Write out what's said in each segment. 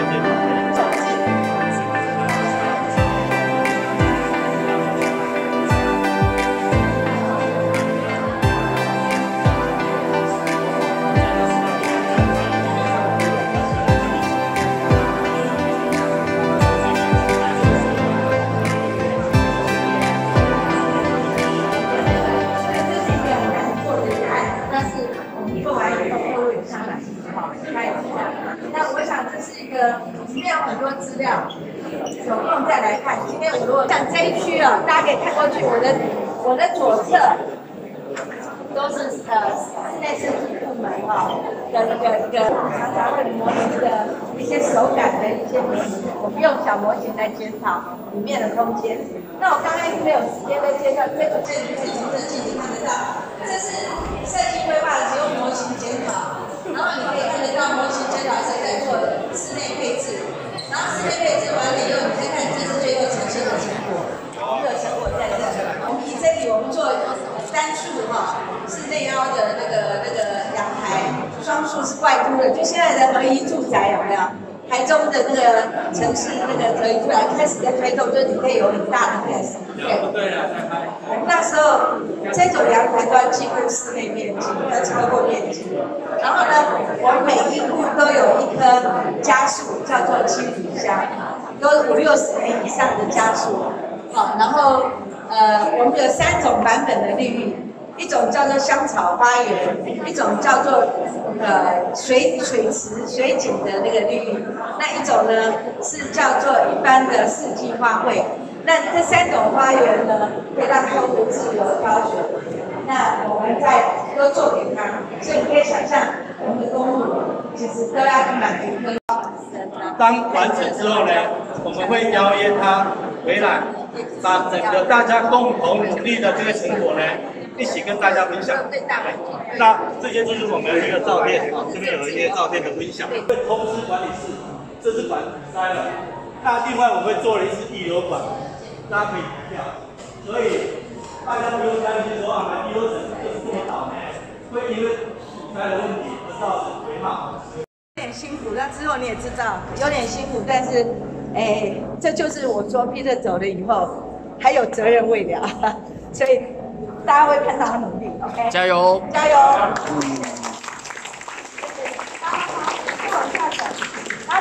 Thank you. 上。有空再来看。今天我如果像这一区啊，大家可以看过去，我的我的左侧都是呃室内设计部门哈、啊、的那个一个，常常会模拟个一些手感的一些模型，我们用小模型来检讨里面的空间。那我刚刚没有时间在介绍这个这一区，从这近你看得到，这是设计规划只用模型检讨，然后你可以看得到模型检讨是在做室内配置。然后室内配置完了以后，你再看这是最后产生的结果，我们有成果在这里。我们这里我们做单数哈，是内凹的那个那个阳台，双数是外凸的，就现在的合一住宅有没有？台中的那个城市那个合一住宅开始在推动，就是你可以有很大的 s 对。对啊，那时候这种阳台都要计入室内面积，要超过面积。然后呢，我每一户都有一棵家树，叫做七里香，有五六十年以上的家树。好，然后呃，我们有三种版本的绿意，一种叫做香草花园，一种叫做呃水水池水景的那个绿意，那一种呢是叫做一般的四季花卉。那这三种花园呢，可以让客户自由挑选。那我们再多做给他，所以你可以想象，我们的公路其实都要去满足规划。当完成之后呢，我们会邀约他回来，把整个大家共同努力的这个成果呢，一起跟大家分享。那这些就是我们的一个照片，这边有一些照片的分享。通知管理室，这是管塞了。那另外我们会做了一次溢流管，大家可以看掉。所以大家不用担心说啊，买溢流层就是这么倒霉，会因为堵塞的问题而造成肥胖。有点辛苦，那之后你也知道有点辛苦，但是，哎，这就是我说 Peter 走了以后还有责任未了，所以大家会看到他努力，OK，加油，加油。好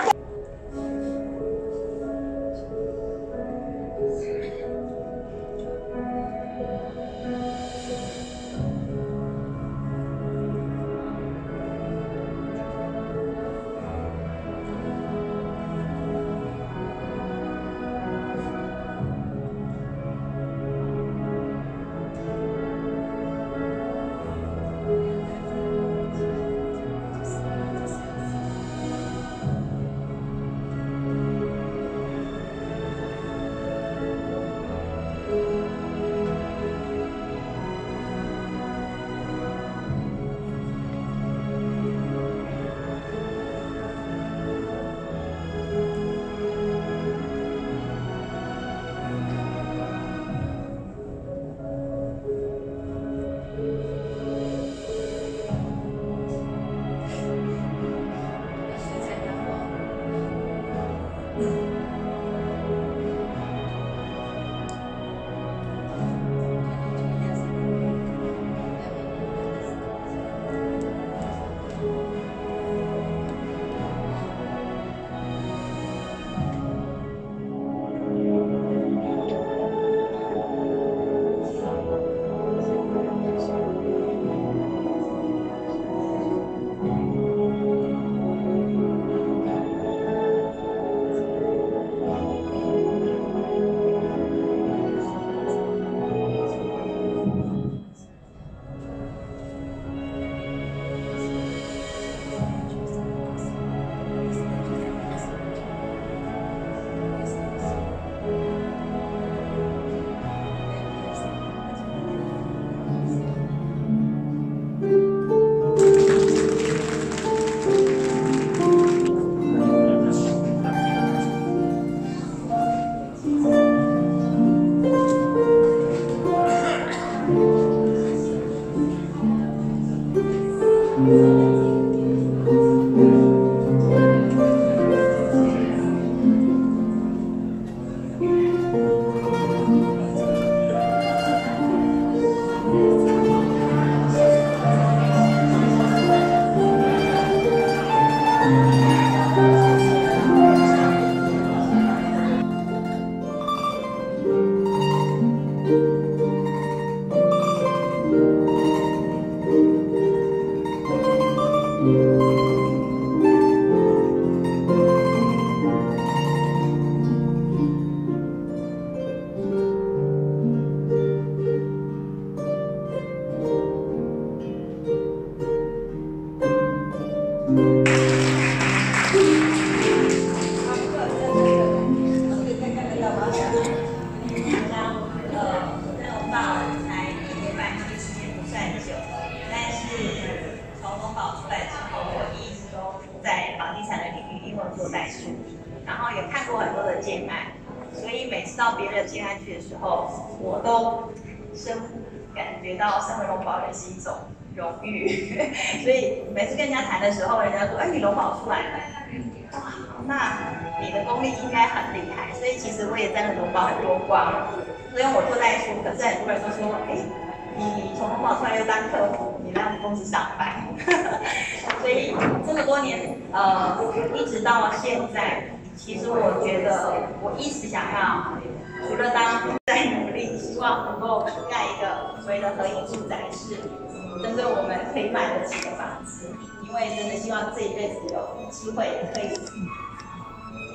到别人建案去的时候，我都深感觉到身为龙宝也是一种荣誉。所以每次跟人家谈的时候，人家说：“哎，你龙宝出来了。”哇，那你的功力应该很厉害。所以其实我也沾了龙宝很多光。虽然我做代书，可是很多人都说：“哎，你从龙宝出来又当客服。”你来我们公司上班，所以这么多年，呃，一直到现在，其实我觉得我一直想要，除了当在努力，希望能够盖一个所谓的合影住宅是针对我们可以买得起的房子，因为真的希望这一辈子有机会可以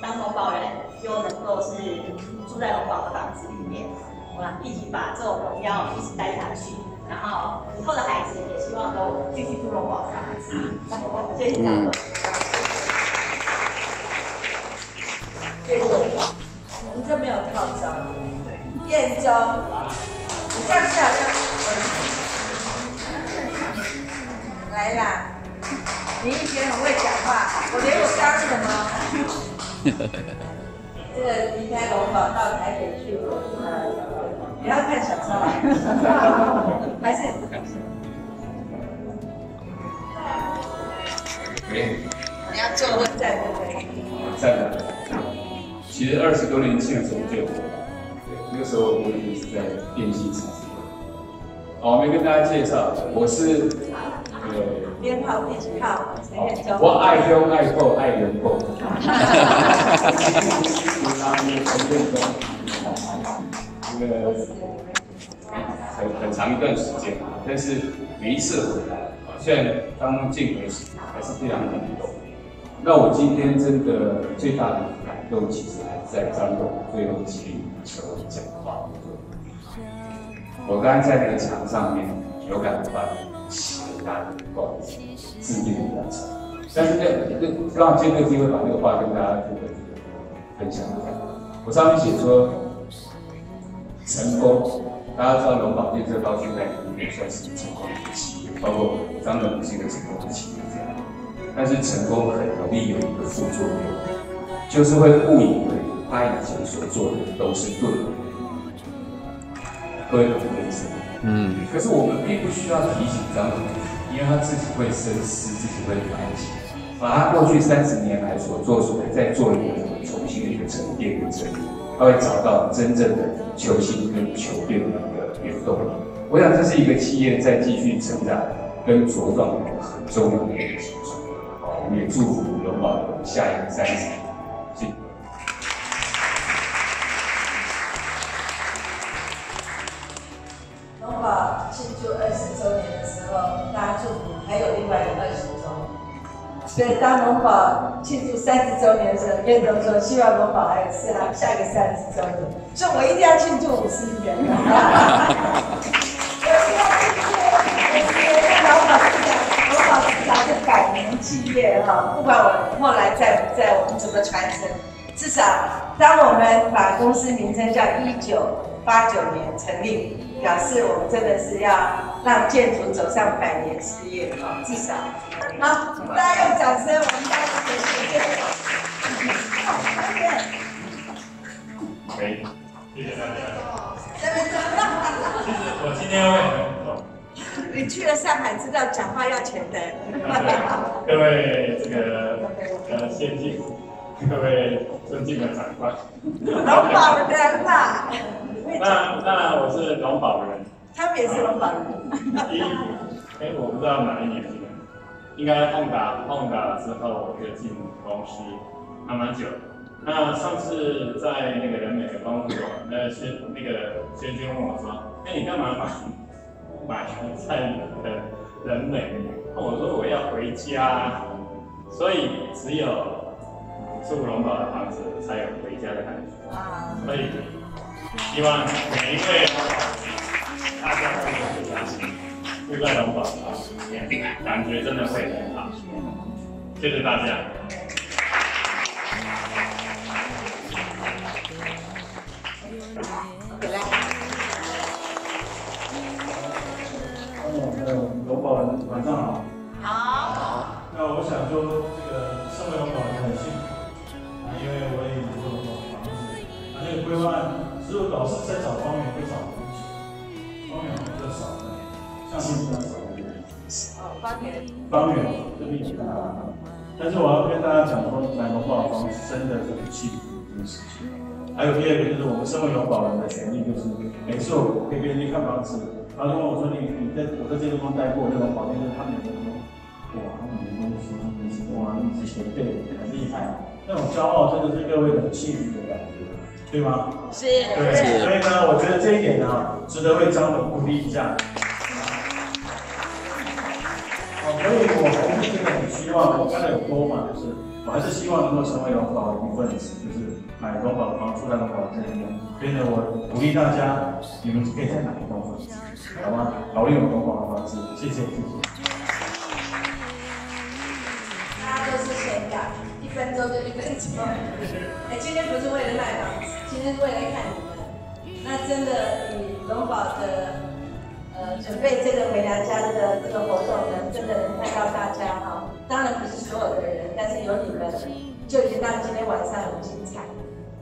当龙宝人，又能够是住在龙宝的房子里面，我们一起把这种荣耀一直带下去。然后以后的孩子也希望都继续注重保障。谢谢大家。燕州，你这样下像。来啦，你以前很会讲话，我连我加什么？这个离开龙宝到台北去，你要看小抄，还是？哎，你要坐稳在对不对？在的。其实二十多年前的时候就有，那个时候我已经是在电信厂。好，我没跟大家介绍，我是呃。鞭炮、电炮，谁也教我爱用爱破爱人破。哈哈哈哈哈！这个很很长一段时间，但是每一次回来啊，现在当进为时还是非常感动。那我今天真的最大的感动，其实在张总最后几句求讲话。我刚才在那个墙上面有感到。大的够制定的完成，但是那那刚好借这个机会把那个话跟大家分享一下。我上面写说，成功，大家知道龙宝电车到现在也算是成功的企业，包括张总是一个成功的企业家。但是成功很容易有一个副作用，就是会误以为他以前所做的都是对的。各位懂我意思吗？嗯。可是我们并不需要提醒张总。因为他自己会深思，自己会反省，把他过去三十年来所做出来再做一个重新的一个沉淀跟整理，他会找到真正的求新跟求变的一个原动力。我想这是一个企业在继续成长跟茁壮的一个很重要的一个基础。好，我们也祝福龙宝的下一个三十所以当龙宝庆祝三十周年的时候，燕总说希望龙宝还有四下下一个三十周年，所以我一定要庆祝五十年。我希望庆祝五十年，龙宝是讲龙宝是讲是百年企业哈，不管我后来在不在，我们怎么传承，至少当我们把公司名称叫一九八九年成立。表示我们真的是要让建筑走上百年事业哈，至少好，大家用掌声，我们家的学姐。可以，谢谢大家。谢谢，我今天会你去了上海，知道讲话要钱的。各位这个呃先进，各位尊敬的长官，龙宝人嘛。那那我是龙宝人，他们也是龙宝人。一，哎，我不知道哪一年进的，应该碰打碰打之后就进公司，还蛮久。那上次在那个人美的工作，那先那个先君问我说，哎，你干嘛买买在的人美？我说我要回家，所以只有住龙宝的房子才有回家的感觉。啊，所以。希望每一位大家都有相信，住在龙宝感觉真的会很好。谢谢大家。龙宝人晚上好。好。那我想说，规划案，是不是老是在找方圆会找东西？方圆比较少的，像是比较少的。哦，方圆。方圆这边也大，但是我要跟大家讲说，买农保房真的是不幸福这件事情。还有第二个就是我们身为农保人的权利，就是每次我给别人去看房子，然后问我说你你在我在这个地方待过，那种保店就是他们有说，哇，你们公司你是哇，你是前辈，很厉害。那种骄傲真的是各位很幸福，对吗？是。对，所以呢，我觉得这一点呢，值得为张总鼓励一下。哦，所以我还是真的很希望，我刚才有说嘛，就是我还是希望能够成为龙宝的一份子，就是买龙宝的房，住在龙宝这边。所以呢，我鼓励大家，你们可以再买一栋房子，好吗？考虑有龙宝的房子，谢谢，谢谢。大家都是香港。一分钟就一分钟。哎，今天不是为了卖房子，今天是为了看你们。那真的，以龙宝的呃准备这个回娘家的这个活动呢，真的能看到大家哈。当然不是所有的人，但是有你们，就已经让今天晚上很精彩。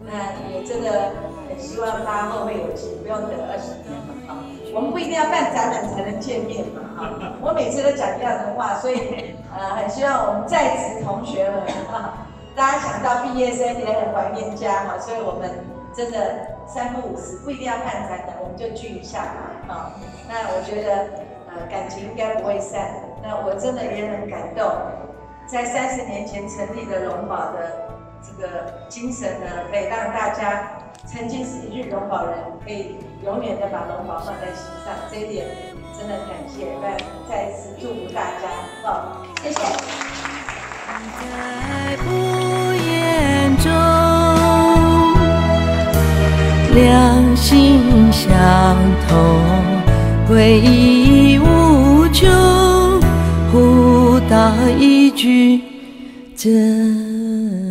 那也真的很希望大家后会有期，不用等二十年了啊。我们不一定要办展览才能见面嘛哈。我每次都讲这样的话，所以呃很希望我们在职同学们啊。大家想到毕业生也很怀念家哈，所以我们真的三不五时不一定要看展览，我们就聚一下嘛，啊，那我觉得呃感情应该不会散。那我真的也很感动，在三十年前成立的龙宝的这个精神呢，可以让大家曾经是一日龙宝人，可以永远的把龙宝放在心上，这一点真的感谢，那再一次祝福大家，好，谢谢。在不言中，两心相通，皈依无穷，互道一句真。